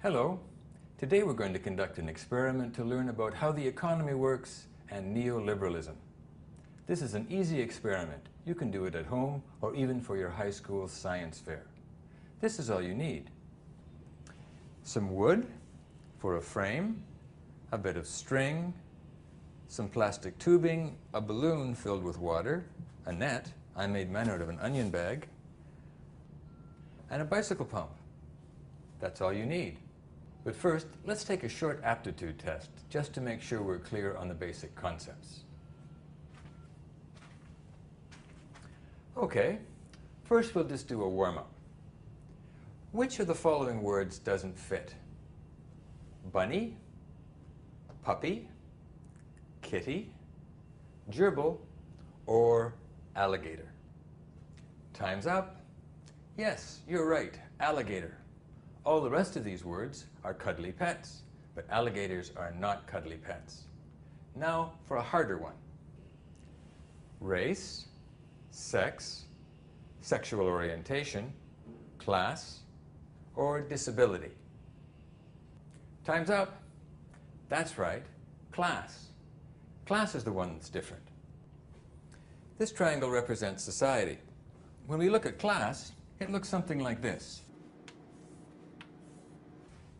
Hello. Today we're going to conduct an experiment to learn about how the economy works and neoliberalism. This is an easy experiment. You can do it at home or even for your high school science fair. This is all you need. Some wood for a frame, a bit of string, some plastic tubing, a balloon filled with water, a net, I made mine out of an onion bag, and a bicycle pump. That's all you need. But first, let's take a short aptitude test, just to make sure we're clear on the basic concepts. Okay, first we'll just do a warm-up. Which of the following words doesn't fit? Bunny, puppy, kitty, gerbil, or alligator? Time's up. Yes, you're right, alligator. All the rest of these words are cuddly pets, but alligators are not cuddly pets. Now for a harder one. Race, sex, sexual orientation, class, or disability. Time's up. That's right, class. Class is the one that's different. This triangle represents society. When we look at class, it looks something like this.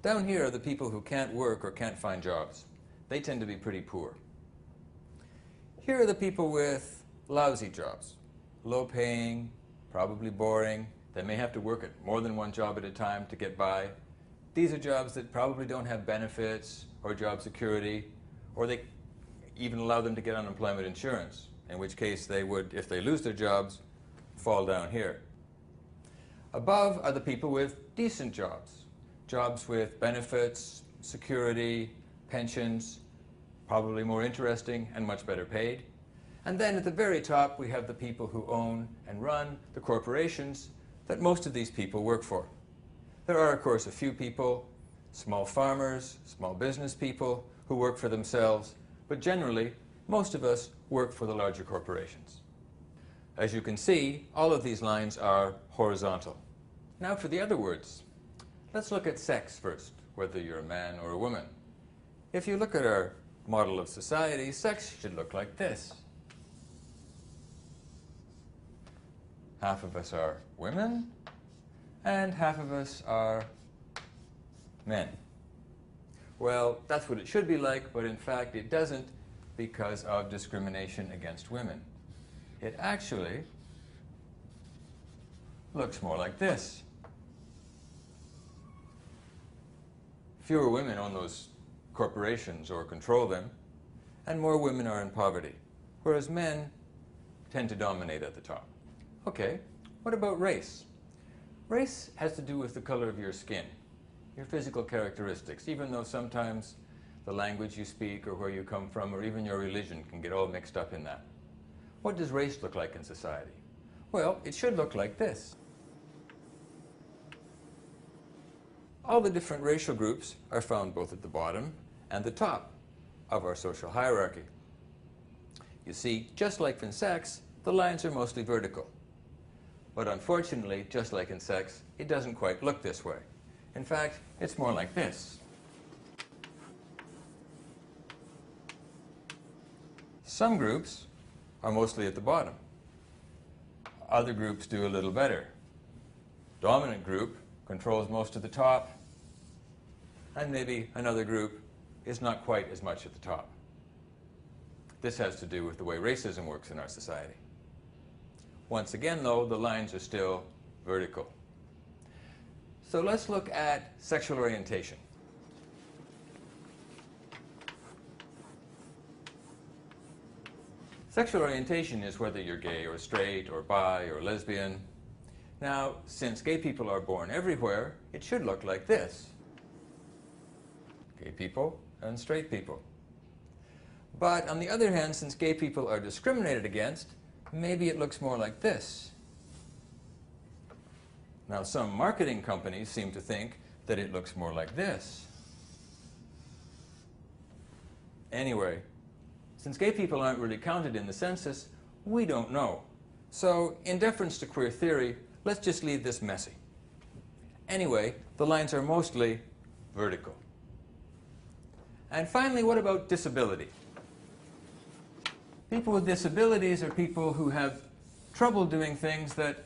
Down here are the people who can't work or can't find jobs. They tend to be pretty poor. Here are the people with lousy jobs, low paying, probably boring. They may have to work at more than one job at a time to get by. These are jobs that probably don't have benefits or job security, or they even allow them to get unemployment insurance, in which case they would, if they lose their jobs, fall down here. Above are the people with decent jobs, jobs with benefits, security, pensions, probably more interesting and much better paid. And then at the very top, we have the people who own and run the corporations that most of these people work for. There are, of course, a few people, small farmers, small business people, who work for themselves, but generally, most of us work for the larger corporations. As you can see, all of these lines are horizontal. Now for the other words. Let's look at sex first, whether you're a man or a woman. If you look at our model of society, sex should look like this. Half of us are women, and half of us are men. Well, that's what it should be like, but in fact it doesn't because of discrimination against women. It actually looks more like this. Fewer women own those corporations or control them, and more women are in poverty, whereas men tend to dominate at the top. Okay, what about race? Race has to do with the color of your skin, your physical characteristics, even though sometimes the language you speak or where you come from or even your religion can get all mixed up in that. What does race look like in society? Well, it should look like this. All the different racial groups are found both at the bottom and the top of our social hierarchy. You see, just like in sex, the lines are mostly vertical. But unfortunately, just like in sex, it doesn't quite look this way. In fact, it's more like this. Some groups are mostly at the bottom. Other groups do a little better. Dominant group controls most of the top, and maybe another group is not quite as much at the top. This has to do with the way racism works in our society. Once again, though, the lines are still vertical. So let's look at sexual orientation. Sexual orientation is whether you're gay or straight or bi or lesbian. Now, since gay people are born everywhere, it should look like this gay people and straight people. But on the other hand, since gay people are discriminated against, maybe it looks more like this. Now, some marketing companies seem to think that it looks more like this. Anyway, since gay people aren't really counted in the census, we don't know. So, in deference to queer theory, let's just leave this messy. Anyway, the lines are mostly vertical. And finally, what about disability? People with disabilities are people who have trouble doing things that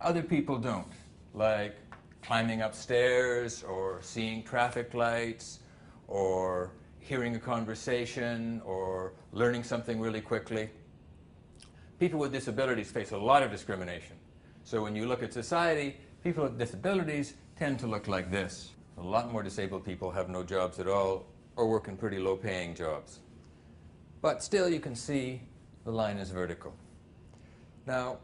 other people don't, like climbing upstairs or seeing traffic lights or hearing a conversation or learning something really quickly. People with disabilities face a lot of discrimination. So when you look at society, people with disabilities tend to look like this. A lot more disabled people have no jobs at all or work in pretty low-paying jobs. But still, you can see the line is vertical. Now,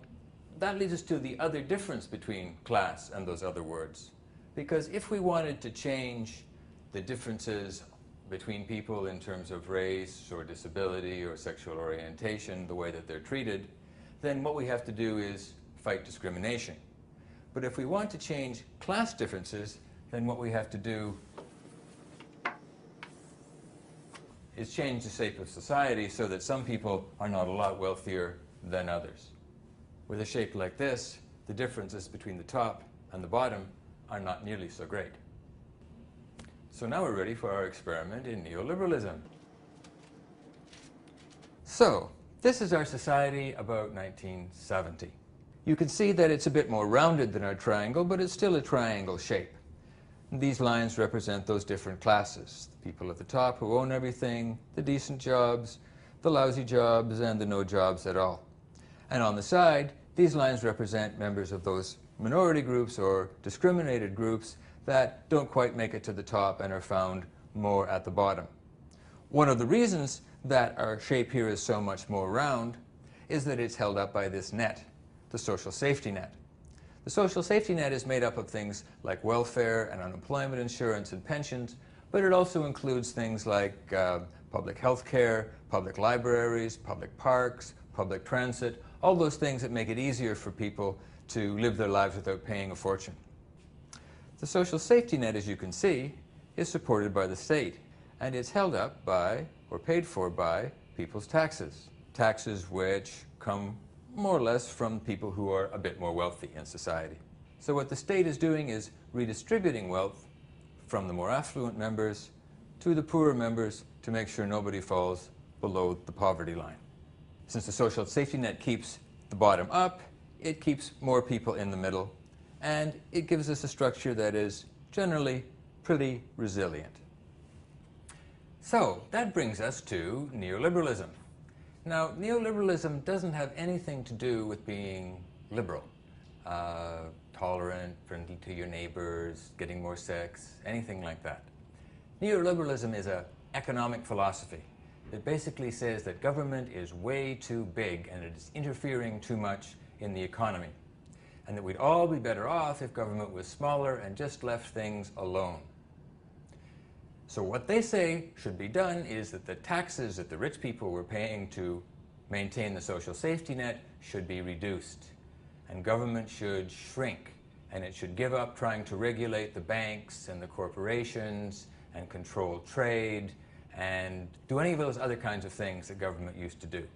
that leads us to the other difference between class and those other words. Because if we wanted to change the differences between people in terms of race or disability or sexual orientation, the way that they're treated, then what we have to do is fight discrimination. But if we want to change class differences, then what we have to do is change the shape of society so that some people are not a lot wealthier than others. With a shape like this, the differences between the top and the bottom are not nearly so great. So now we're ready for our experiment in neoliberalism. So, this is our society about 1970. You can see that it's a bit more rounded than our triangle, but it's still a triangle shape. These lines represent those different classes. The people at the top who own everything, the decent jobs, the lousy jobs, and the no jobs at all. And on the side, these lines represent members of those minority groups or discriminated groups that don't quite make it to the top and are found more at the bottom. One of the reasons that our shape here is so much more round is that it's held up by this net, the social safety net. The social safety net is made up of things like welfare and unemployment insurance and pensions, but it also includes things like uh, public health care, public libraries, public parks, public transit, all those things that make it easier for people to live their lives without paying a fortune. The social safety net, as you can see, is supported by the state, and it's held up by, or paid for by, people's taxes. Taxes which come more or less from people who are a bit more wealthy in society. So what the state is doing is redistributing wealth from the more affluent members to the poorer members to make sure nobody falls below the poverty line. Since the social safety net keeps the bottom up, it keeps more people in the middle, and it gives us a structure that is generally pretty resilient. So that brings us to neoliberalism. Now, neoliberalism doesn't have anything to do with being liberal, uh, tolerant, friendly to your neighbors, getting more sex, anything like that. Neoliberalism is an economic philosophy. It basically says that government is way too big and it is interfering too much in the economy, and that we'd all be better off if government was smaller and just left things alone. So what they say should be done is that the taxes that the rich people were paying to maintain the social safety net should be reduced. And government should shrink. And it should give up trying to regulate the banks and the corporations and control trade and do any of those other kinds of things that government used to do.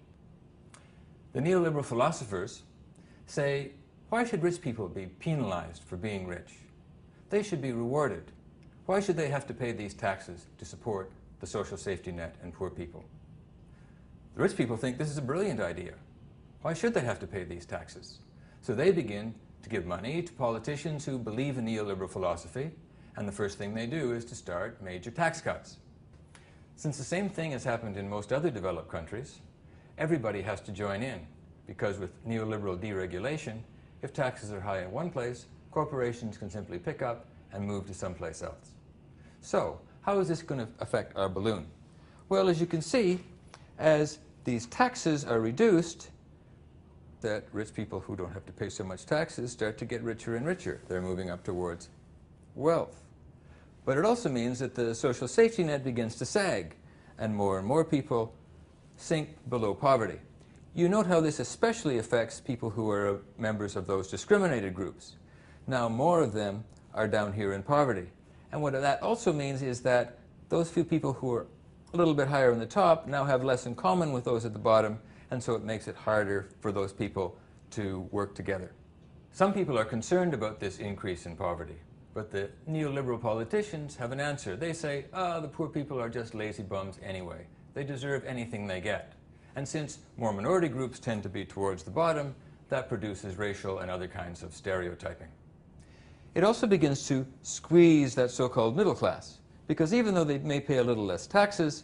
The neoliberal philosophers say, why should rich people be penalized for being rich? They should be rewarded why should they have to pay these taxes to support the social safety net and poor people? The rich people think this is a brilliant idea. Why should they have to pay these taxes? So they begin to give money to politicians who believe in neoliberal philosophy, and the first thing they do is to start major tax cuts. Since the same thing has happened in most other developed countries, everybody has to join in, because with neoliberal deregulation, if taxes are high in one place, corporations can simply pick up and move to someplace else. So, how is this going to affect our balloon? Well, as you can see, as these taxes are reduced, that rich people who don't have to pay so much taxes start to get richer and richer. They're moving up towards wealth. But it also means that the social safety net begins to sag, and more and more people sink below poverty. You note how this especially affects people who are members of those discriminated groups. Now more of them are down here in poverty. And what that also means is that those few people who are a little bit higher in the top now have less in common with those at the bottom, and so it makes it harder for those people to work together. Some people are concerned about this increase in poverty. But the neoliberal politicians have an answer. They say, ah, the poor people are just lazy bums anyway. They deserve anything they get. And since more minority groups tend to be towards the bottom, that produces racial and other kinds of stereotyping. It also begins to squeeze that so-called middle class, because even though they may pay a little less taxes,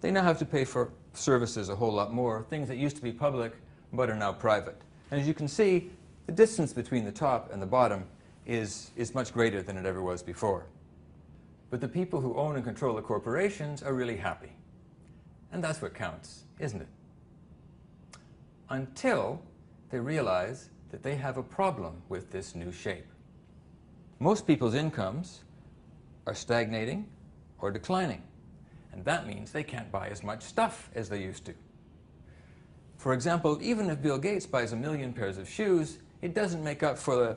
they now have to pay for services a whole lot more, things that used to be public but are now private. And as you can see, the distance between the top and the bottom is, is much greater than it ever was before. But the people who own and control the corporations are really happy. And that's what counts, isn't it? Until they realize that they have a problem with this new shape. Most people's incomes are stagnating or declining. And that means they can't buy as much stuff as they used to. For example, even if Bill Gates buys a million pairs of shoes, it doesn't make up for the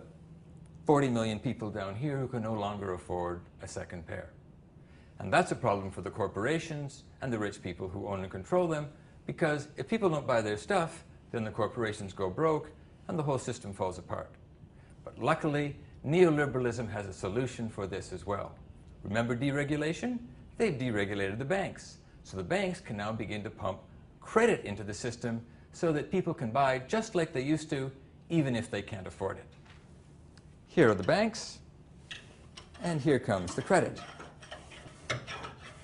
40 million people down here who can no longer afford a second pair. And that's a problem for the corporations and the rich people who own and control them, because if people don't buy their stuff, then the corporations go broke and the whole system falls apart. But luckily, neoliberalism has a solution for this as well. Remember deregulation? They've deregulated the banks. So the banks can now begin to pump credit into the system so that people can buy just like they used to, even if they can't afford it. Here are the banks, and here comes the credit.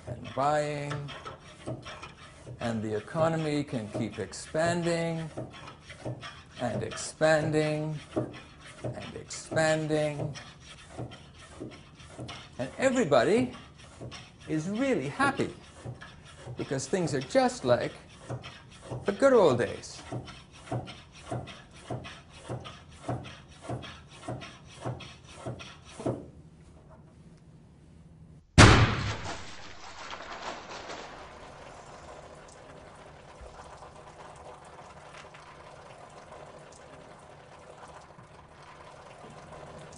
And buying, and the economy can keep expanding, and expanding, and expanding. And everybody is really happy because things are just like the good old days.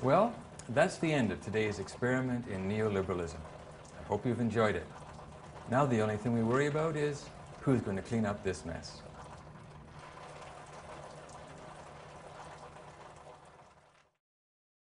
Well, that's the end of today's experiment in neoliberalism. I hope you've enjoyed it. Now the only thing we worry about is who's going to clean up this mess.